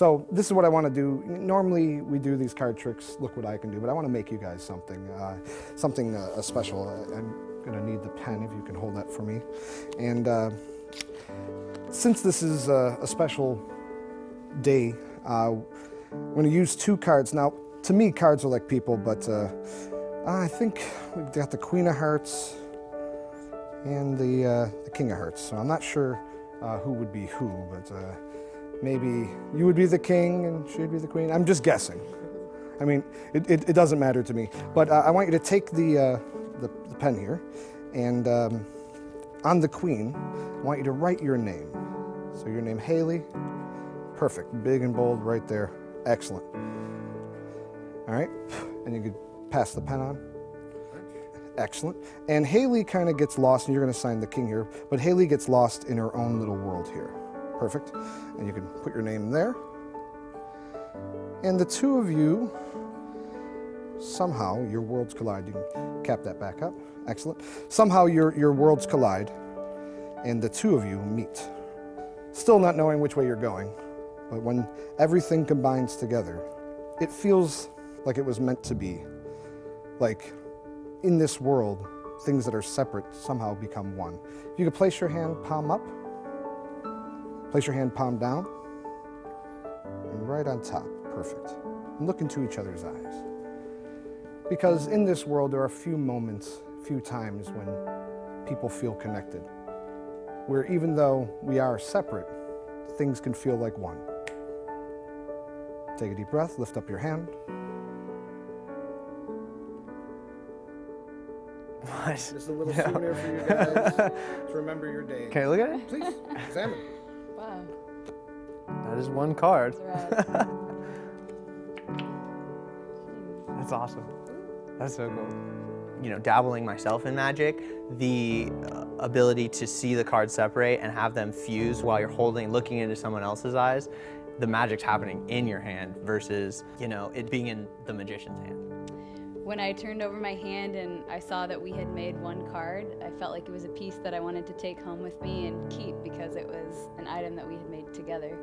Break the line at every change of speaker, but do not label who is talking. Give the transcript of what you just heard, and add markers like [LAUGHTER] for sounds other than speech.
So this is what I want to do. Normally we do these card tricks, look what I can do, but I want to make you guys something, uh, something uh, special. Uh, I'm gonna need the pen if you can hold that for me. And uh, since this is a, a special day, uh, I'm gonna use two cards. Now, to me, cards are like people, but uh, I think we've got the Queen of Hearts and the, the King of Hearts. So I'm not sure who would be who, but maybe you would be the king and she'd be the queen. I'm just guessing. I mean, it, it, it doesn't matter to me. But uh, I want you to take the, uh, the, the, pen here and um, on the queen, I want you to write your name. So your name, Haley. Perfect, big and bold right there. Excellent. All right, and you could pass the pen on. Excellent. And Haley kind of gets lost, and you're going to sign the king here, but Haley gets lost in her own little world here. Perfect. And you can put your name there. And the two of you, somehow your worlds collide. You can cap that back up. Excellent. Somehow your, your worlds collide and the two of you meet. Still not knowing which way you're going, but when everything combines together, it feels like it was meant to be. Like in this world, things that are separate somehow become one. If you could place your hand palm up, Place your hand palm down and right on top. Perfect. And look into each other's eyes. Because in this world, there are few moments, few times when people feel connected. Where even though we are separate, things can feel like one. Take a deep breath, lift up your hand.
What?
Just a little souvenir for you [LAUGHS] guys to remember your day.
Can I look at it?
Please, examine.
Wow.
That is one card.
Hmm. [LAUGHS]
That's awesome. That's so cool. You know, dabbling myself in magic, the uh, ability to see the cards separate and have them fuse while you're holding, looking into someone else's eyes, the magic's happening in your hand versus, you know, it being in the magician's hand.
When I turned over my hand and I saw that we had made one card, I felt like it was a piece that I wanted to take home with me and keep because it was an item that we had made together.